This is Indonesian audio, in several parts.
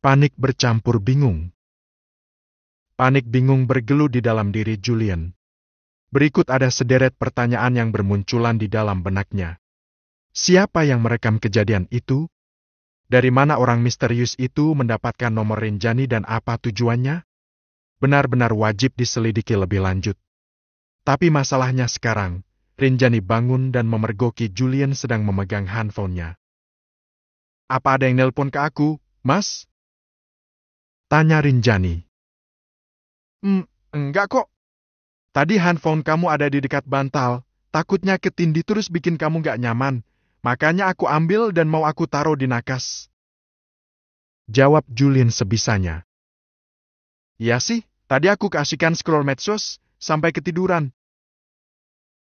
Panik bercampur bingung. Panik bingung bergelut di dalam diri Julian. Berikut ada sederet pertanyaan yang bermunculan di dalam benaknya. Siapa yang merekam kejadian itu? Dari mana orang misterius itu mendapatkan nomor Renjani dan apa tujuannya? Benar-benar wajib diselidiki lebih lanjut. Tapi masalahnya sekarang, Renjani bangun dan memergoki Julian sedang memegang handphonenya. Apa ada yang nelpon ke aku, Mas? Tanya Rinjani. Hmm, enggak kok. Tadi handphone kamu ada di dekat bantal, takutnya ketindih terus bikin kamu gak nyaman. Makanya aku ambil dan mau aku taruh di nakas. Jawab Julian sebisanya. Iya sih, tadi aku kasihkan scroll medsos, sampai ketiduran.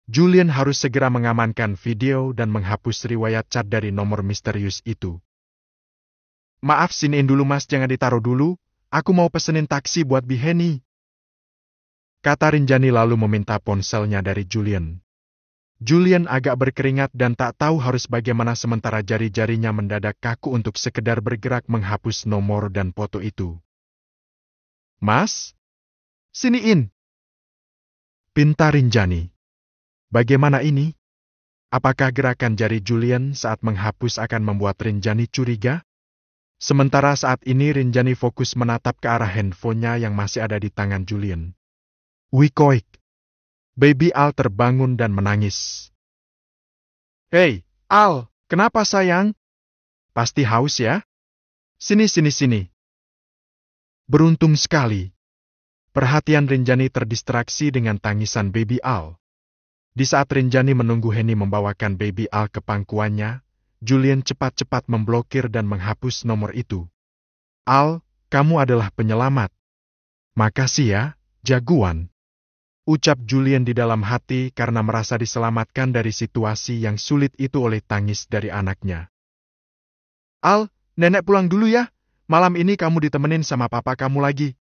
Julian harus segera mengamankan video dan menghapus riwayat chat dari nomor misterius itu. Maaf siniin dulu mas jangan ditaruh dulu, Aku mau pesenin taksi buat Biheni. Kata Rinjani lalu meminta ponselnya dari Julian. Julian agak berkeringat dan tak tahu harus bagaimana sementara jari-jarinya mendadak kaku untuk sekedar bergerak menghapus nomor dan foto itu. Mas? Siniin. Pinta Rinjani. Bagaimana ini? Apakah gerakan jari Julian saat menghapus akan membuat Rinjani curiga? Sementara saat ini Rinjani fokus menatap ke arah handphonenya yang masih ada di tangan Julian. Wikoik. Baby Al terbangun dan menangis. Hei, Al, kenapa sayang? Pasti haus ya? Sini, sini, sini. Beruntung sekali. Perhatian Rinjani terdistraksi dengan tangisan Baby Al. Di saat Rinjani menunggu Henny membawakan Baby Al ke pangkuannya, Julian cepat-cepat memblokir dan menghapus nomor itu. Al, kamu adalah penyelamat. Makasih ya, jagoan. Ucap Julian di dalam hati karena merasa diselamatkan dari situasi yang sulit itu oleh tangis dari anaknya. Al, nenek pulang dulu ya. Malam ini kamu ditemenin sama papa kamu lagi.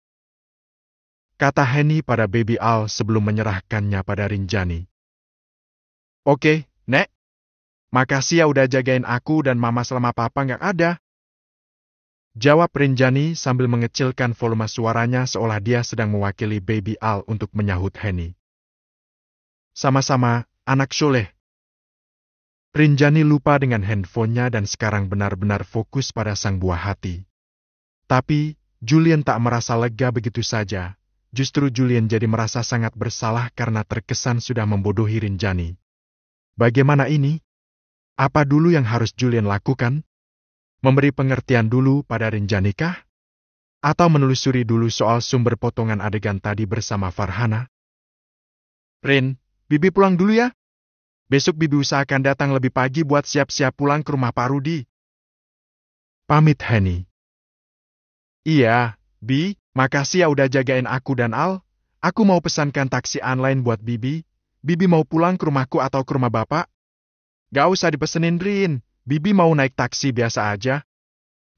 Kata Henny pada baby Al sebelum menyerahkannya pada Rinjani. Oke, nek. Makasih ya udah jagain aku dan mama selama papa nggak ada. Jawab Rinjani sambil mengecilkan volume suaranya seolah dia sedang mewakili Baby Al untuk menyahut Henny. Sama-sama, anak soleh. Rinjani lupa dengan handphonenya dan sekarang benar-benar fokus pada sang buah hati. Tapi, Julian tak merasa lega begitu saja. Justru Julian jadi merasa sangat bersalah karena terkesan sudah membodohi Rinjani. Bagaimana ini? Apa dulu yang harus Julian lakukan? Memberi pengertian dulu pada Rinjanikah? Atau menelusuri dulu soal sumber potongan adegan tadi bersama Farhana? Rin, Bibi pulang dulu ya. Besok Bibi usahakan datang lebih pagi buat siap-siap pulang ke rumah Pak Rudi. Pamit Henny. Iya, Bi, makasih ya udah jagain aku dan Al. Aku mau pesankan taksi online buat Bibi. Bibi mau pulang ke rumahku atau ke rumah Bapak? Gak usah dipesenin Rin, Bibi mau naik taksi biasa aja.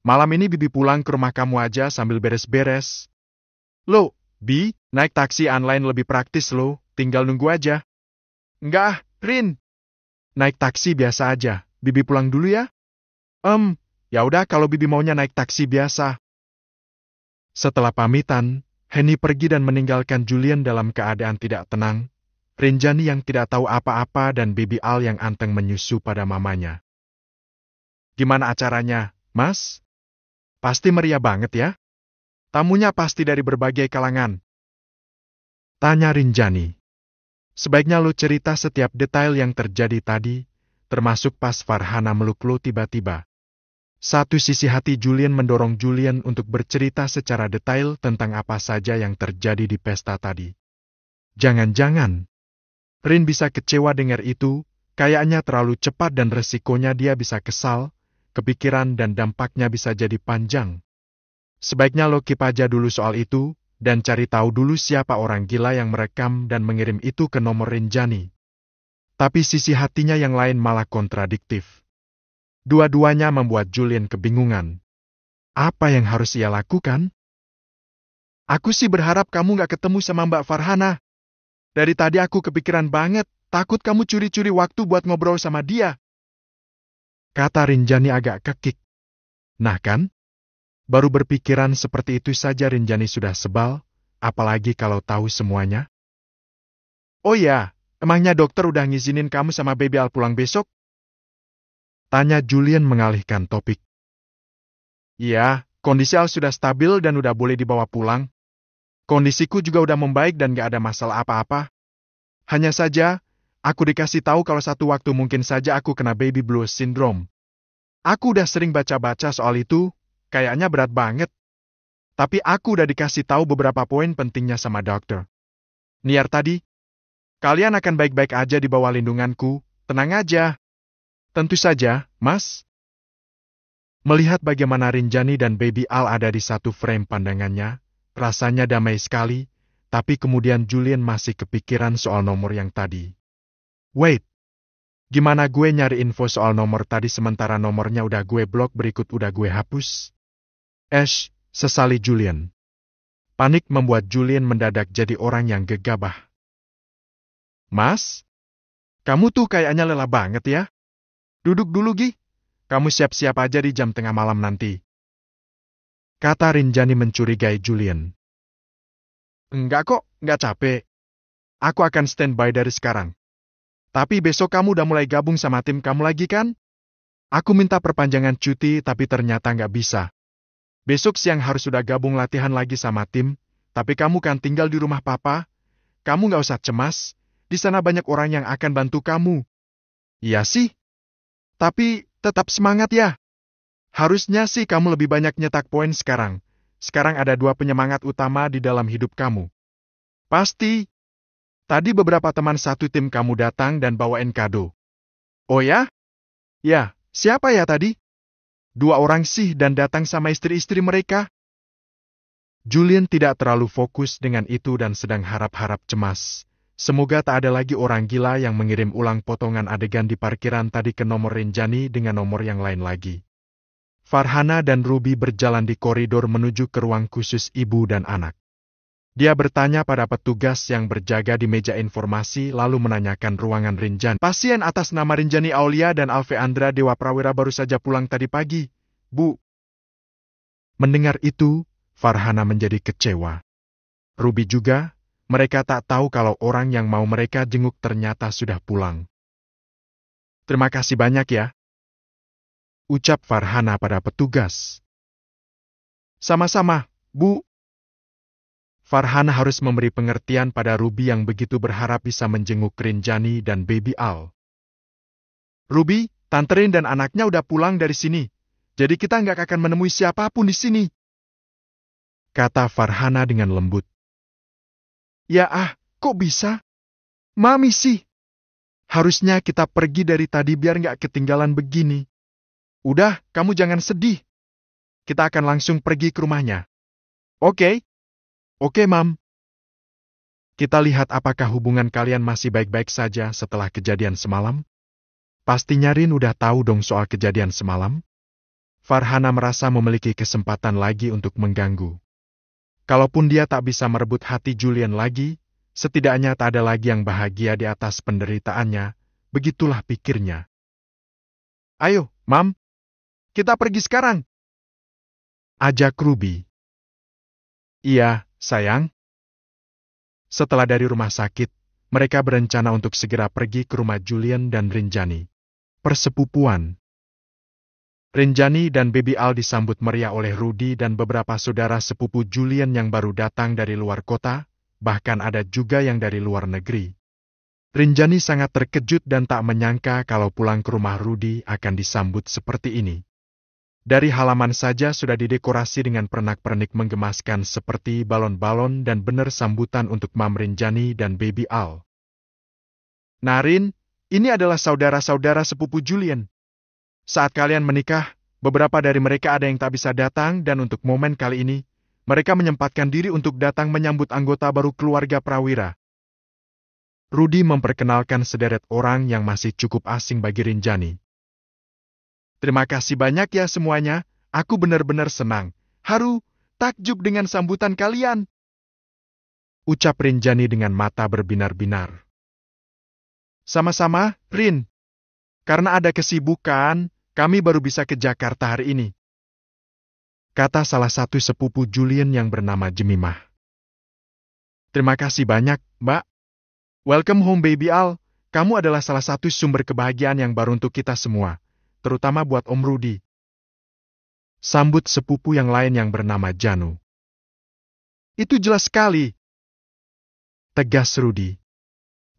Malam ini Bibi pulang ke rumah kamu aja sambil beres-beres. Lo, Bi, naik taksi online lebih praktis lo, tinggal nunggu aja. Enggak, Rin. Naik taksi biasa aja, Bibi pulang dulu ya. Em, um, ya udah kalau Bibi maunya naik taksi biasa. Setelah pamitan, Henny pergi dan meninggalkan Julian dalam keadaan tidak tenang, Rinjani yang tidak tahu apa-apa dan Bibi Al yang anteng menyusu pada mamanya. Gimana acaranya, Mas? Pasti meriah banget ya? Tamunya pasti dari berbagai kalangan. Tanya Rinjani. Sebaiknya lo cerita setiap detail yang terjadi tadi, termasuk pas Farhana meluk lo tiba-tiba. Satu sisi hati Julian mendorong Julian untuk bercerita secara detail tentang apa saja yang terjadi di pesta tadi. Jangan-jangan Rin bisa kecewa dengar itu, kayaknya terlalu cepat dan resikonya dia bisa kesal, kepikiran dan dampaknya bisa jadi panjang. Sebaiknya lo keep aja dulu soal itu, dan cari tahu dulu siapa orang gila yang merekam dan mengirim itu ke nomor Rinjani. Tapi sisi hatinya yang lain malah kontradiktif. Dua-duanya membuat Julian kebingungan. Apa yang harus ia lakukan? Aku sih berharap kamu gak ketemu sama Mbak Farhana, dari tadi aku kepikiran banget, takut kamu curi-curi waktu buat ngobrol sama dia. Kata Rinjani agak kekik. Nah kan? Baru berpikiran seperti itu saja Rinjani sudah sebal, apalagi kalau tahu semuanya. Oh ya, emangnya dokter udah ngizinin kamu sama Baby Al pulang besok? Tanya Julian mengalihkan topik. Iya, kondisi Al sudah stabil dan udah boleh dibawa pulang. Kondisiku juga udah membaik dan gak ada masalah apa-apa. Hanya saja, aku dikasih tahu kalau satu waktu mungkin saja aku kena baby blues syndrome. Aku udah sering baca-baca soal itu, kayaknya berat banget. Tapi aku udah dikasih tahu beberapa poin pentingnya sama dokter. Niar tadi, kalian akan baik-baik aja di bawah lindunganku, tenang aja. Tentu saja, Mas. Melihat bagaimana Rinjani dan Baby Al ada di satu frame pandangannya, rasanya damai sekali, tapi kemudian Julian masih kepikiran soal nomor yang tadi. Wait, gimana gue nyari info soal nomor tadi sementara nomornya udah gue blok berikut udah gue hapus? Ash, sesali Julian. Panik membuat Julian mendadak jadi orang yang gegabah. Mas, kamu tuh kayaknya lelah banget ya? Duduk dulu, Gi. Kamu siap-siap aja di jam tengah malam nanti. Kata Rinjani mencurigai Julian. Enggak kok, enggak capek. Aku akan standby dari sekarang. Tapi besok kamu udah mulai gabung sama tim kamu lagi kan? Aku minta perpanjangan cuti tapi ternyata nggak bisa. Besok siang harus sudah gabung latihan lagi sama tim, tapi kamu kan tinggal di rumah papa. Kamu nggak usah cemas, di sana banyak orang yang akan bantu kamu. Iya sih, tapi, tetap semangat ya. Harusnya sih kamu lebih banyak nyetak poin sekarang. Sekarang ada dua penyemangat utama di dalam hidup kamu. Pasti. Tadi beberapa teman satu tim kamu datang dan bawain kado. Oh ya? Ya, siapa ya tadi? Dua orang sih dan datang sama istri-istri mereka. Julian tidak terlalu fokus dengan itu dan sedang harap-harap cemas. Semoga tak ada lagi orang gila yang mengirim ulang potongan adegan di parkiran tadi ke nomor Rinjani dengan nomor yang lain lagi. Farhana dan Ruby berjalan di koridor menuju ke ruang khusus ibu dan anak. Dia bertanya pada petugas yang berjaga di meja informasi lalu menanyakan ruangan Rinjani. Pasien atas nama Rinjani Aulia dan Alve Andra Dewa Prawira baru saja pulang tadi pagi, Bu. Mendengar itu, Farhana menjadi kecewa. Ruby juga, mereka tak tahu kalau orang yang mau mereka jenguk ternyata sudah pulang. Terima kasih banyak ya. Ucap Farhana pada petugas. Sama-sama, Bu. Farhana harus memberi pengertian pada Ruby yang begitu berharap bisa menjenguk Rinjani dan Baby Al. Ruby, Tante Rin dan anaknya udah pulang dari sini. Jadi kita nggak akan menemui siapa pun di sini. Kata Farhana dengan lembut. Ya ah, kok bisa? Mami sih. Harusnya kita pergi dari tadi biar nggak ketinggalan begini. Udah, kamu jangan sedih. Kita akan langsung pergi ke rumahnya. Oke? Okay? Oke, okay, Mam. Kita lihat apakah hubungan kalian masih baik-baik saja setelah kejadian semalam? Pastinya Rin udah tahu dong soal kejadian semalam. Farhana merasa memiliki kesempatan lagi untuk mengganggu. Kalaupun dia tak bisa merebut hati Julian lagi, setidaknya tak ada lagi yang bahagia di atas penderitaannya, begitulah pikirnya. Ayo, Mam, kita pergi sekarang. Ajak Ruby. Iya, sayang. Setelah dari rumah sakit, mereka berencana untuk segera pergi ke rumah Julian dan Rinjani. Persepupuan. Rinjani dan Baby Al disambut meriah oleh Rudy dan beberapa saudara sepupu Julian yang baru datang dari luar kota, bahkan ada juga yang dari luar negeri. Rinjani sangat terkejut dan tak menyangka kalau pulang ke rumah Rudy akan disambut seperti ini. Dari halaman saja sudah didekorasi dengan pernak-pernik menggemaskan seperti balon-balon dan benar sambutan untuk Mam Rinjani dan Baby Al. Narin, ini adalah saudara-saudara sepupu Julian. Saat kalian menikah, beberapa dari mereka ada yang tak bisa datang dan untuk momen kali ini, mereka menyempatkan diri untuk datang menyambut anggota baru keluarga Prawira. Rudi memperkenalkan sederet orang yang masih cukup asing bagi Rinjani. Terima kasih banyak ya semuanya, aku benar-benar senang, haru, takjub dengan sambutan kalian. Ucap Rinjani dengan mata berbinar-binar. Sama-sama, Rin. Karena ada kesibukan, kami baru bisa ke Jakarta hari ini. kata salah satu sepupu Julian yang bernama Jemimah. Terima kasih banyak, Mbak. Welcome home baby Al. Kamu adalah salah satu sumber kebahagiaan yang baru untuk kita semua, terutama buat Om Rudi. Sambut sepupu yang lain yang bernama Janu. Itu jelas sekali. Tegas Rudi.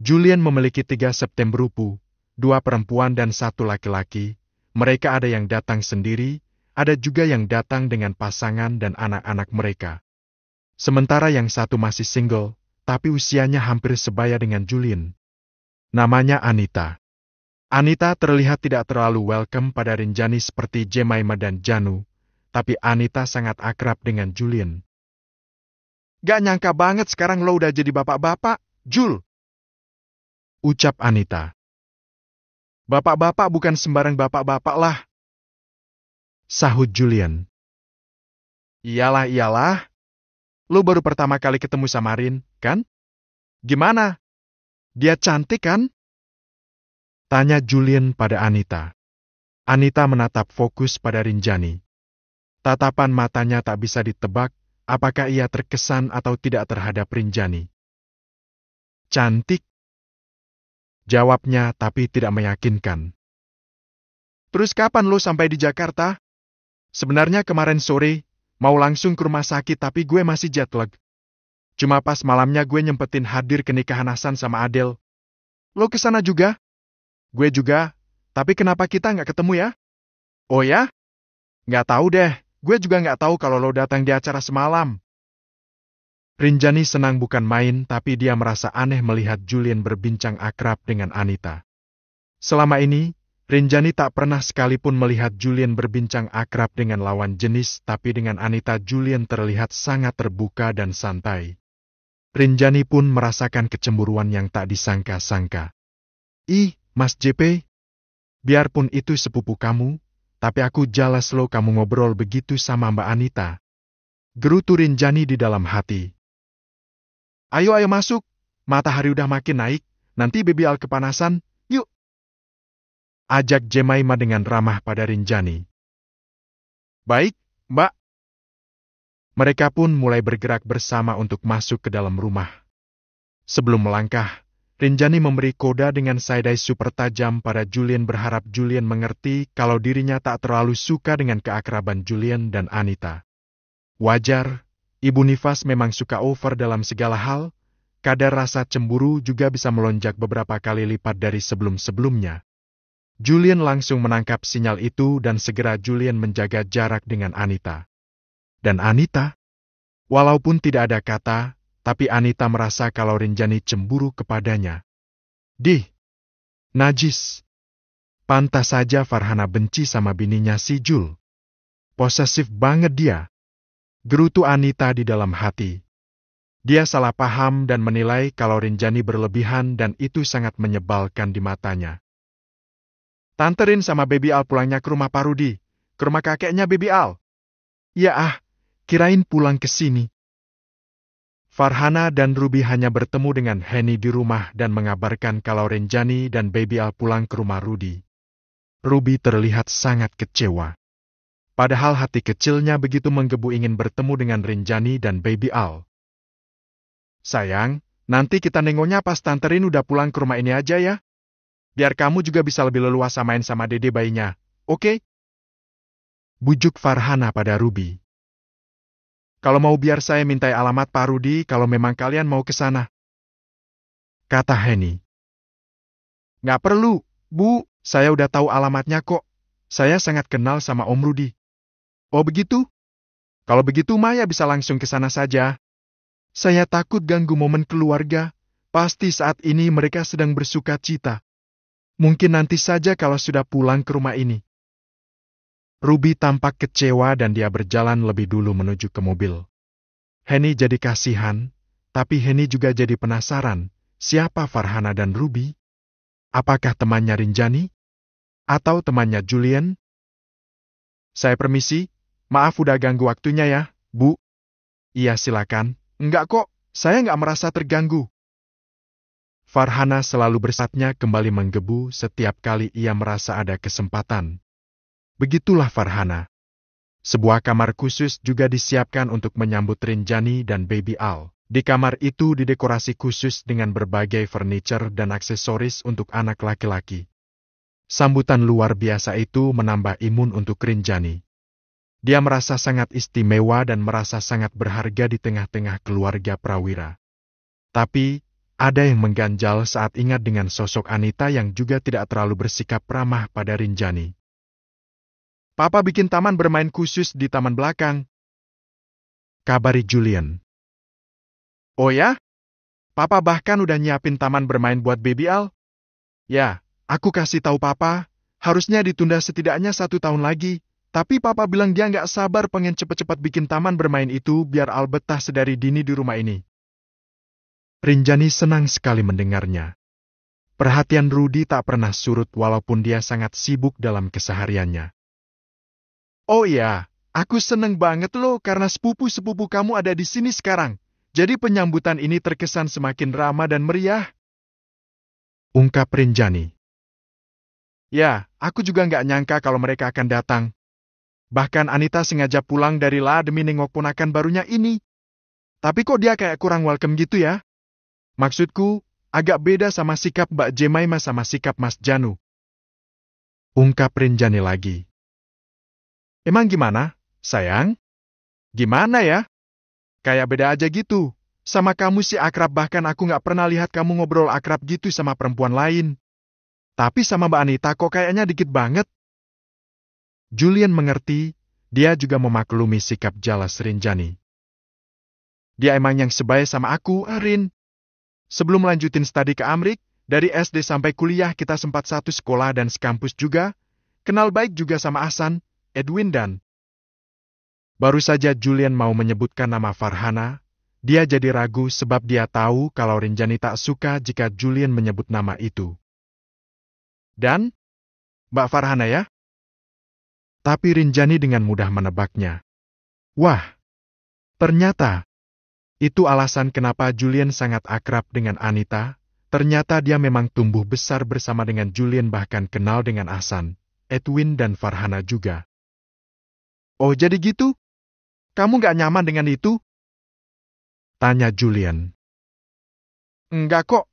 Julian memiliki tiga Septemberupu, dua perempuan dan satu laki-laki. Mereka ada yang datang sendiri, ada juga yang datang dengan pasangan dan anak-anak mereka. Sementara yang satu masih single, tapi usianya hampir sebaya dengan Julian. Namanya Anita. Anita terlihat tidak terlalu welcome pada Rinjani seperti Jemaima dan Janu, tapi Anita sangat akrab dengan Julian. Gak nyangka banget sekarang lo udah jadi bapak-bapak, Jul. Ucap Anita. Bapak-bapak bukan sembarang bapak-bapak lah. Sahut Julian. Iyalah, iyalah. Lo baru pertama kali ketemu sama Rin, kan? Gimana? Dia cantik kan? Tanya Julian pada Anita. Anita menatap fokus pada Rinjani. Tatapan matanya tak bisa ditebak apakah ia terkesan atau tidak terhadap Rinjani. Cantik. Jawabnya tapi tidak meyakinkan. Terus kapan lo sampai di Jakarta? Sebenarnya kemarin sore, mau langsung ke rumah sakit tapi gue masih jet lag. Cuma pas malamnya gue nyempetin hadir ke nikahan Hasan sama Adel. Lo ke sana juga? Gue juga, tapi kenapa kita nggak ketemu ya? Oh ya? Nggak tahu deh, gue juga nggak tahu kalau lo datang di acara semalam. Rinjani senang bukan main, tapi dia merasa aneh melihat Julian berbincang akrab dengan Anita. Selama ini, Rinjani tak pernah sekalipun melihat Julian berbincang akrab dengan lawan jenis, tapi dengan Anita Julian terlihat sangat terbuka dan santai. Rinjani pun merasakan kecemburuan yang tak disangka-sangka. Ih, Mas JP, biarpun itu sepupu kamu, tapi aku jelas lo kamu ngobrol begitu sama Mbak Anita. Gerutu Rinjani di dalam hati. Ayo ayo masuk, matahari udah makin naik, nanti baby Al kepanasan, yuk. Ajak Jemaima dengan ramah pada Rinjani. Baik, Mbak. Mereka pun mulai bergerak bersama untuk masuk ke dalam rumah. Sebelum melangkah, Rinjani memberi koda dengan saidai super tajam pada Julian berharap Julian mengerti kalau dirinya tak terlalu suka dengan keakraban Julian dan Anita. Wajar, Ibu Nifas memang suka over dalam segala hal, kadar rasa cemburu juga bisa melonjak beberapa kali lipat dari sebelum-sebelumnya. Julian langsung menangkap sinyal itu dan segera Julian menjaga jarak dengan Anita dan Anita. Walaupun tidak ada kata, tapi Anita merasa kalau Rinjani cemburu kepadanya. Dih, najis. Pantas saja Farhana benci sama bininya si Jul. Posesif banget dia. Gerutu Anita di dalam hati. Dia salah paham dan menilai kalau Rinjani berlebihan dan itu sangat menyebalkan di matanya. Tanterin sama Baby Al pulangnya ke rumah Parudi, ke rumah kakeknya Baby Al. Ya ah, Kirain pulang ke sini. Farhana dan Ruby hanya bertemu dengan Henny di rumah dan mengabarkan kalau Renjani dan Baby Al pulang ke rumah Rudy. Ruby terlihat sangat kecewa. Padahal hati kecilnya begitu menggebu ingin bertemu dengan Renjani dan Baby Al. Sayang, nanti kita nengoknya pas Tante Rin udah pulang ke rumah ini aja ya. Biar kamu juga bisa lebih leluasa main sama dede bayinya, oke? Okay? Bujuk Farhana pada Ruby. Kalau mau biar saya mintai alamat Pak Rudi kalau memang kalian mau ke sana. Kata Henny. Nggak perlu, Bu. Saya udah tahu alamatnya kok. Saya sangat kenal sama Om Rudi. Oh begitu? Kalau begitu Maya bisa langsung ke sana saja. Saya takut ganggu momen keluarga. Pasti saat ini mereka sedang bersuka cita. Mungkin nanti saja kalau sudah pulang ke rumah ini. Ruby tampak kecewa dan dia berjalan lebih dulu menuju ke mobil. Henny jadi kasihan, tapi Henny juga jadi penasaran, siapa Farhana dan Ruby? Apakah temannya Rinjani? Atau temannya Julian? Saya permisi, maaf udah ganggu waktunya ya, Bu. Iya silakan. Enggak kok, saya nggak merasa terganggu. Farhana selalu bersatnya kembali menggebu setiap kali ia merasa ada kesempatan. Begitulah Farhana. Sebuah kamar khusus juga disiapkan untuk menyambut Rinjani dan Baby Al. Di kamar itu didekorasi khusus dengan berbagai furniture dan aksesoris untuk anak laki-laki. Sambutan luar biasa itu menambah imun untuk Rinjani. Dia merasa sangat istimewa dan merasa sangat berharga di tengah-tengah keluarga Prawira. Tapi, ada yang mengganjal saat ingat dengan sosok Anita yang juga tidak terlalu bersikap ramah pada Rinjani. Papa bikin taman bermain khusus di taman belakang. Kabari Julian. Oh ya? Papa bahkan udah nyiapin taman bermain buat baby Al? Ya, aku kasih tahu Papa, harusnya ditunda setidaknya satu tahun lagi. Tapi Papa bilang dia nggak sabar pengen cepet-cepet bikin taman bermain itu biar Al betah sedari dini di rumah ini. Rinjani senang sekali mendengarnya. Perhatian Rudi tak pernah surut walaupun dia sangat sibuk dalam kesehariannya. Oh iya, aku seneng banget loh karena sepupu-sepupu kamu ada di sini sekarang. Jadi penyambutan ini terkesan semakin ramah dan meriah. Ungkap Rinjani. Ya, aku juga nggak nyangka kalau mereka akan datang. Bahkan Anita sengaja pulang dari La demi nengok ponakan barunya ini. Tapi kok dia kayak kurang welcome gitu ya? Maksudku, agak beda sama sikap Mbak Jemaima sama sikap Mas Janu. Ungkap Rinjani lagi. Emang gimana, sayang? Gimana ya? Kayak beda aja gitu. Sama kamu sih akrab bahkan aku nggak pernah lihat kamu ngobrol akrab gitu sama perempuan lain. Tapi sama Mbak Anita kok kayaknya dikit banget. Julian mengerti, dia juga memaklumi sikap Jalas Rinjani. Dia emang yang sebaya sama aku, Arin. Sebelum lanjutin studi ke Amrik, dari SD sampai kuliah kita sempat satu sekolah dan sekampus juga. Kenal baik juga sama Asan, Edwin dan... Baru saja Julian mau menyebutkan nama Farhana, dia jadi ragu sebab dia tahu kalau Rinjani tak suka jika Julian menyebut nama itu. Dan? Mbak Farhana ya? Tapi Rinjani dengan mudah menebaknya. Wah, ternyata itu alasan kenapa Julian sangat akrab dengan Anita. Ternyata dia memang tumbuh besar bersama dengan Julian bahkan kenal dengan Asan, Edwin dan Farhana juga. Oh jadi gitu? Kamu gak nyaman dengan itu? Tanya Julian. Enggak kok.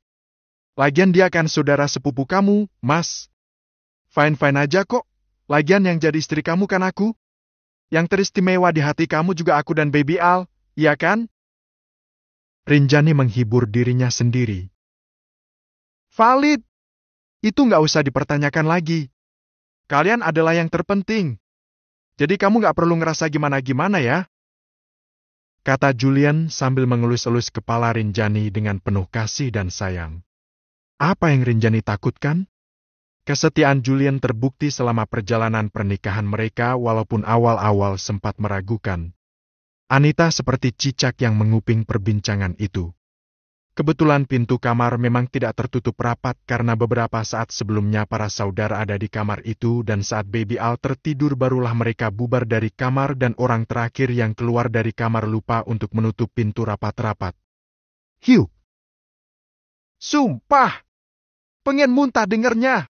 Lagian dia kan saudara sepupu kamu, Mas. Fine-fine aja kok. Lagian yang jadi istri kamu kan aku. Yang teristimewa di hati kamu juga aku dan baby Al, iya kan? Rinjani menghibur dirinya sendiri. Valid. Itu nggak usah dipertanyakan lagi. Kalian adalah yang terpenting. Jadi kamu gak perlu ngerasa gimana-gimana ya. Kata Julian sambil mengelus-elus kepala Rinjani dengan penuh kasih dan sayang. Apa yang Rinjani takutkan? Kesetiaan Julian terbukti selama perjalanan pernikahan mereka walaupun awal-awal sempat meragukan. Anita seperti cicak yang menguping perbincangan itu. Kebetulan pintu kamar memang tidak tertutup rapat karena beberapa saat sebelumnya para saudara ada di kamar itu dan saat baby Al tertidur barulah mereka bubar dari kamar dan orang terakhir yang keluar dari kamar lupa untuk menutup pintu rapat-rapat. Hiu! Sumpah! Pengen muntah dengernya!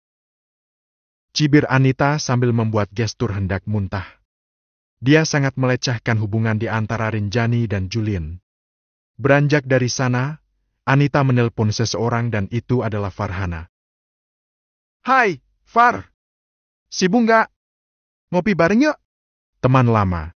Cibir Anita sambil membuat gestur hendak muntah. Dia sangat melecehkan hubungan di antara Rinjani dan Julien. Beranjak dari sana, Anita menelpon seseorang dan itu adalah Farhana. Hai, Far. Sibuk nggak? Ngopi bareng yuk? Teman lama.